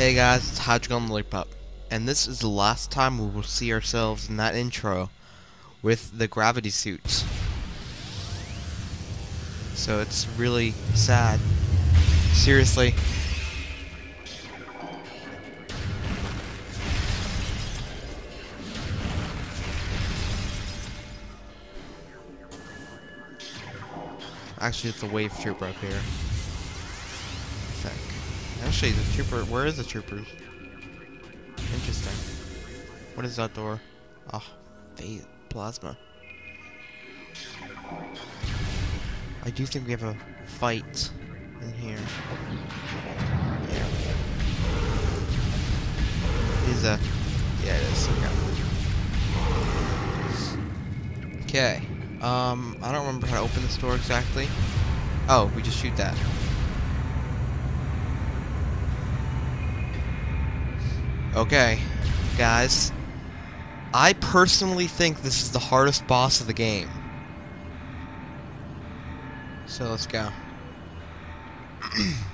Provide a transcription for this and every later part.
Hey guys, it's Hydreigon Lillipup, and this is the last time we will see ourselves in that intro with the gravity suits. So it's really sad. Seriously. Actually, it's a wave trooper up here. Think. Actually, the trooper. Where is the troopers? Interesting. What is that door? Oh, plasma. I do think we have a fight in here. Yeah. Is a. Yeah, it is. Okay. Okay. Um, I don't remember how to open this door exactly. Oh, we just shoot that. Okay, guys. I personally think this is the hardest boss of the game. So let's go.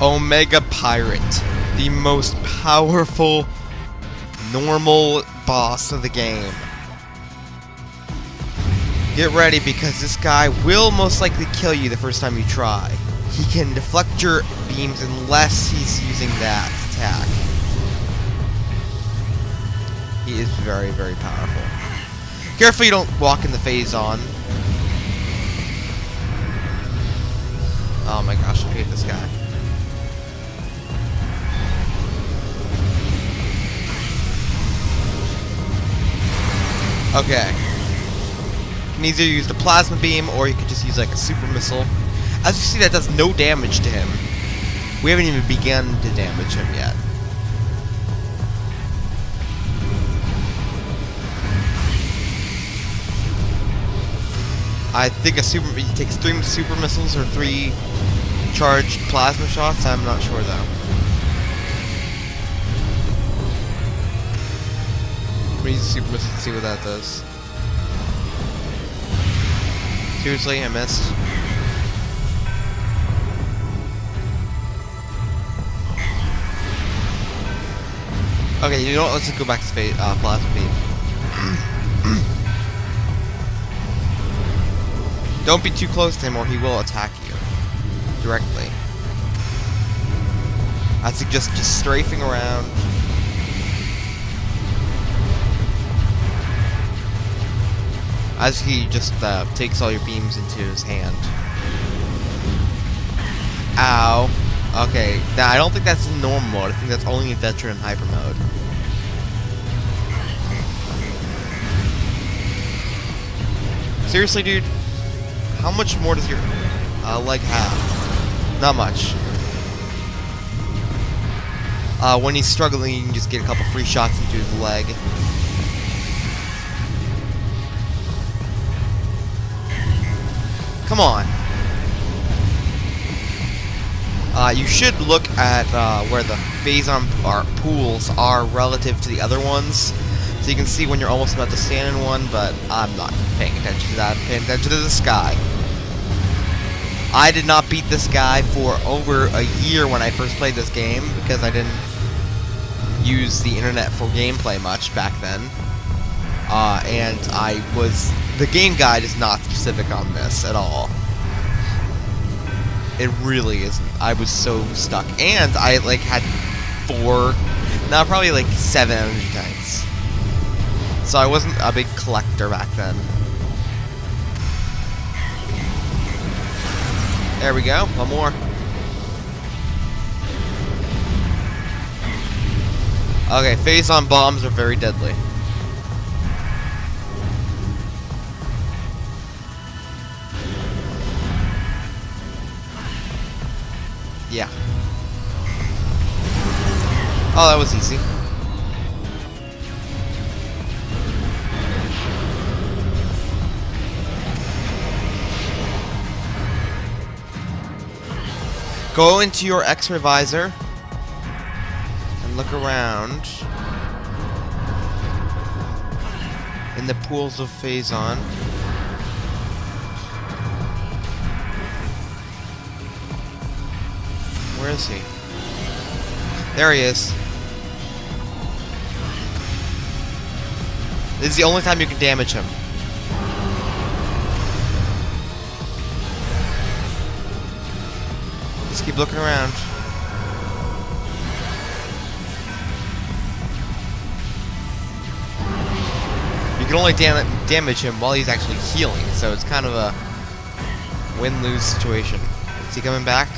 Omega Pirate, the most powerful normal boss of the game. Get ready because this guy will most likely kill you the first time you try. He can deflect your beams unless he's using that attack. He is very, very powerful. Careful you don't walk in the Phazon. Oh my gosh, I hate this guy. Okay. You can either use the plasma beam or you could just use like a super missile. As you see, that does no damage to him. We haven't even begun to damage him yet. I think a super he takes three super missiles or three charged plasma shots. I'm not sure though. Me missile to see what that does. Seriously, I missed. Okay, you know what? Let's just go back to space, uh, plasma. Don't be too close to him or he will attack you. Directly. I suggest just strafing around. As he just uh, takes all your beams into his hand. Ow. Okay, now I don't think that's in normal mode. I think that's only in veteran hyper mode. Seriously, dude? How much more does your uh, leg have? Not much. Uh, when he's struggling, you can just get a couple free shots into his leg. Come on. Uh, you should look at uh, where the Phazon pools are relative to the other ones. So you can see when you're almost about to stand in one, but I'm not paying attention to that. I'm paying attention to the sky. I did not beat this guy for over a year when I first played this game because I didn't use the internet for gameplay much back then. Uh, and I was the game guide is not specific on this at all. It really isn't. I was so stuck. And I, like, had four, now probably, like, seven energy tanks. So I wasn't a big collector back then. There we go. One more. Okay, Phazon bombs are very deadly. Yeah. Oh, that was easy. Go into your X-ray visor and look around in the pools of Phazon. Where is he? There he is. This is the only time you can damage him. Just keep looking around. You can only dam damage him while he's actually healing, so it's kind of a win-lose situation. Is he coming back?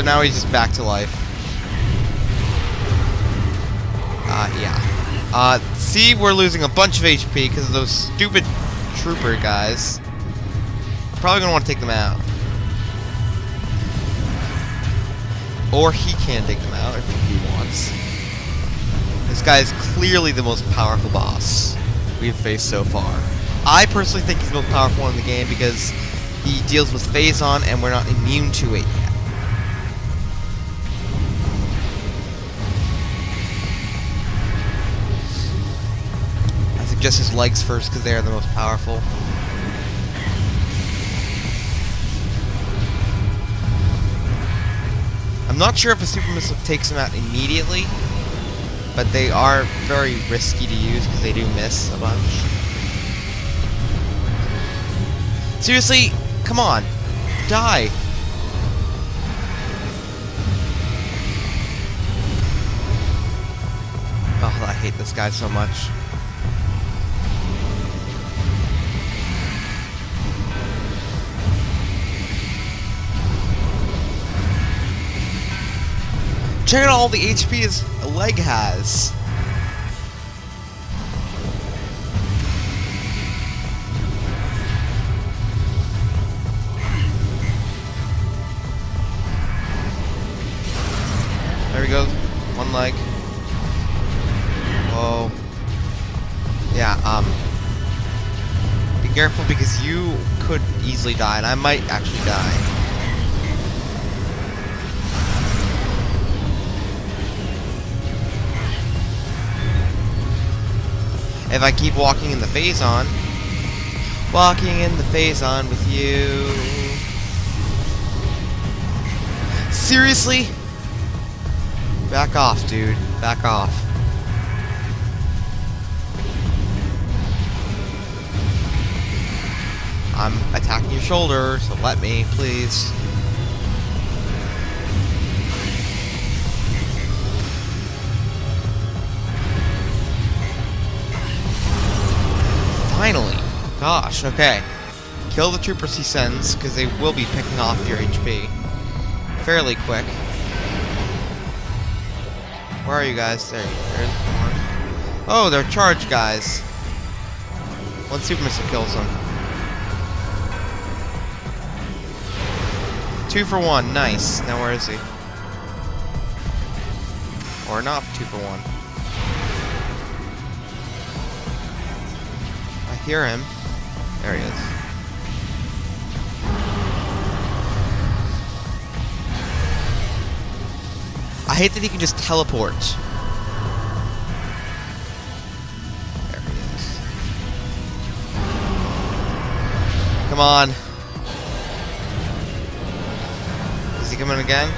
So now he's just back to life. Uh, yeah. Uh, see, we're losing a bunch of HP because of those stupid trooper guys. Probably gonna want to take them out. Or he can take them out if he wants. This guy is clearly the most powerful boss we've faced so far. I personally think he's the most powerful in the game because he deals with Phazon and we're not immune to it suggest his legs first because they are the most powerful. I'm not sure if a super missile takes him out immediately, but they are very risky to use because they do miss a bunch. Seriously, come on, die. Oh, I hate this guy so much. Check out all the HP his leg has. There we go. One leg. Whoa. Yeah, um. Be careful because you could easily die, and I might actually die. If I keep walking in the Phazon. Walking in the Phazon with you. Seriously? Back off, dude. Back off. I'm attacking your shoulder, so let me, please. Finally. Gosh, okay. Kill the troopers he sends, because they will be picking off your HP. Fairly quick. Where are you guys? There, there's one. Oh, they're charged guys. One super missile kills them. Two for one, nice. Now where is he? Or not two for one. Hear him. There he is. I hate that he can just teleport. There he is. Come on. Is he coming again?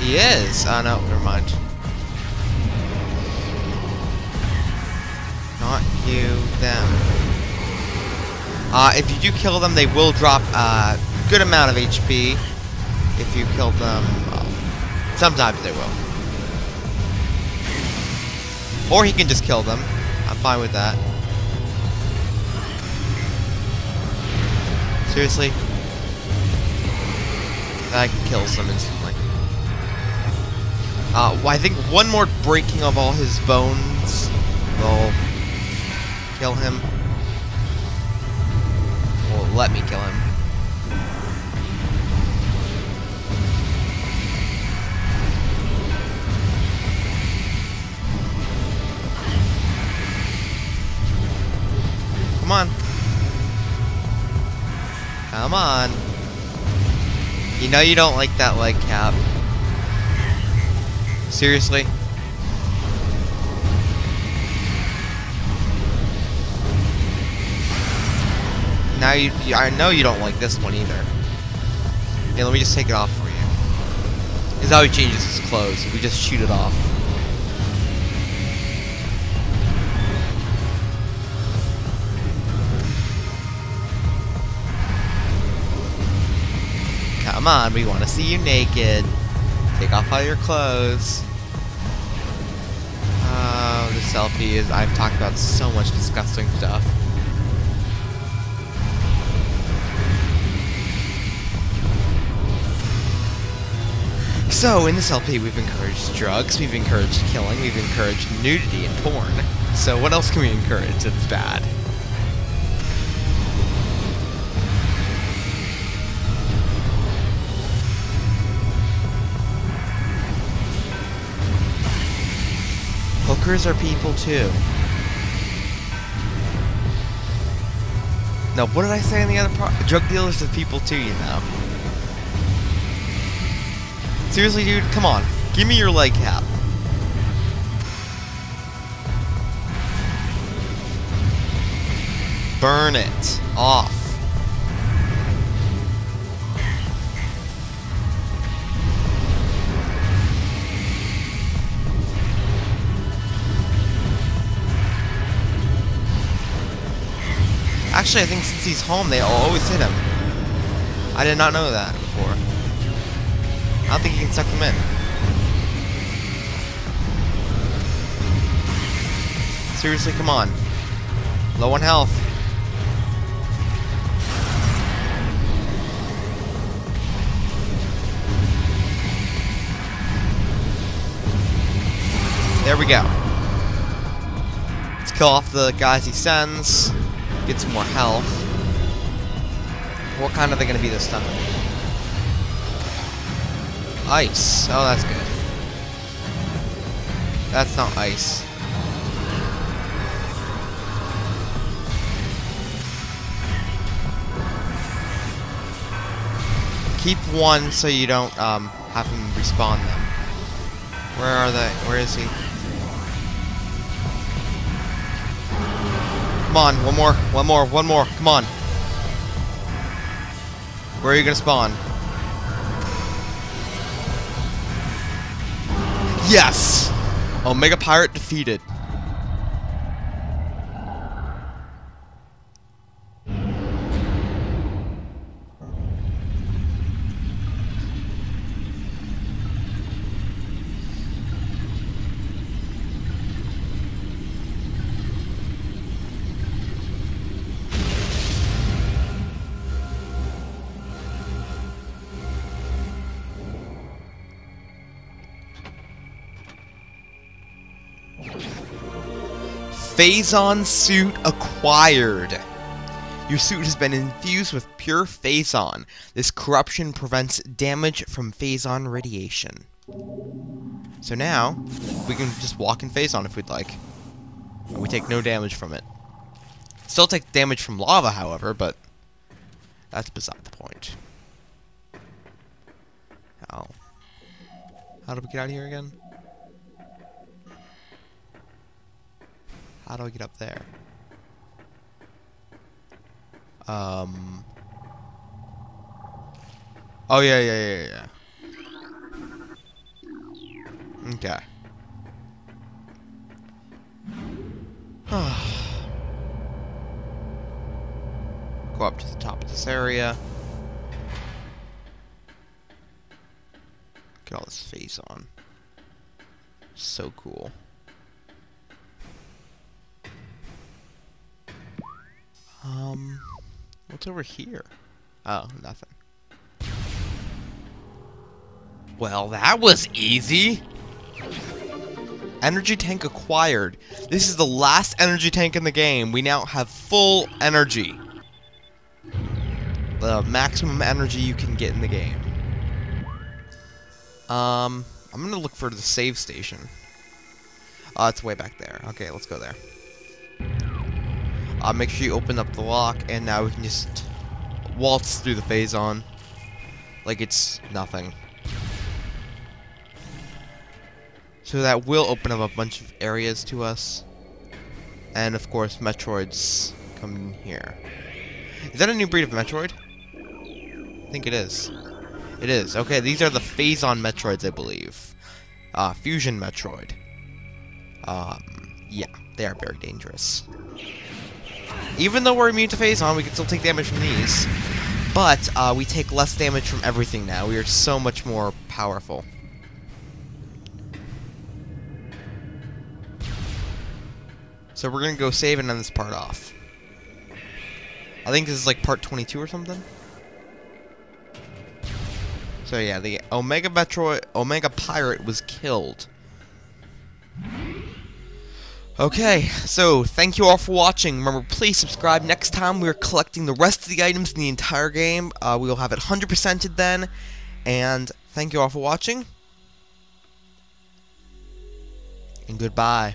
He is. Oh no, never mind. Not you, them. Uh, if you do kill them, they will drop a good amount of HP. If you kill them, well, sometimes they will. Or he can just kill them. I'm fine with that. Seriously? That kills them instantly. Uh, I think one more breaking of all his bones will kill him. Well, let me kill him. Come on. Come on. You know you don't like that leg cap. Seriously? Now you, I know you don't like this one either. Yeah, let me just take it off for you. Is how he changes his clothes. We just shoot it off. Come on, we want to see you naked. Take off all your clothes. Oh, this selfie is. I've talked about so much disgusting stuff. So, in this LP, we've encouraged drugs, we've encouraged killing, we've encouraged nudity and porn. So, what else can we encourage that's bad? Hookers are people too. No, what did I say in the other part? Drug dealers are people too, you know. Seriously, dude, come on. Give me your leg cap. Burn it off. Actually, I think since he's home, they always hit him. I did not know that before. I don't think you can suck them in. Seriously, come on. Low on health. There we go. Let's kill off the guys he sends. Get some more health. What kind are they going to be this time? Ice. Oh, that's good. That's not ice. Keep one so you don't um, have him respawn them. Where are they? Where is he? Come on, one more, one more, one more, come on. Where are you gonna spawn? Yes! Omega Pirate defeated. Phazon suit acquired. Your suit has been infused with pure Phazon. This corruption prevents damage from Phazon radiation. So now, we can just walk in Phazon if we'd like. And we take no damage from it. Still take damage from lava, however, but that's beside the point. How? How do we get out of here again? How do I get up there? Um. Oh yeah, yeah, yeah, yeah. Okay. Go up to the top of this area. Get all this Phazon. So cool. Um, what's over here? Oh, nothing. Well, that was easy. Energy tank acquired. This is the last energy tank in the game. We now have full energy. The maximum energy you can get in the game. Um, I'm gonna look for the save station. Oh, it's way back there. Okay, let's go there. Uh, make sure you open up the lock, and now we can just waltz through the Phazon like it's nothing. So that will open up a bunch of areas to us. And of course, Metroids come in here. Is that a new breed of Metroid? I think it is. It is. Okay, these are the Phazon Metroids, I believe. Uh, Fission Metroid. Um, yeah, they are very dangerous. Even though we're immune to Phazon, we can still take damage from these. But, uh, we take less damage from everything now. We are so much more powerful. So we're gonna go save and end this part off. I think this is like part 22 or something. So yeah, the Omega Metroid, Omega Pirate was killed. Okay, so thank you all for watching. Remember, please subscribe. Next time, we're collecting the rest of the items in the entire game. Uh, we will have it 100%ed then. And thank you all for watching. And goodbye.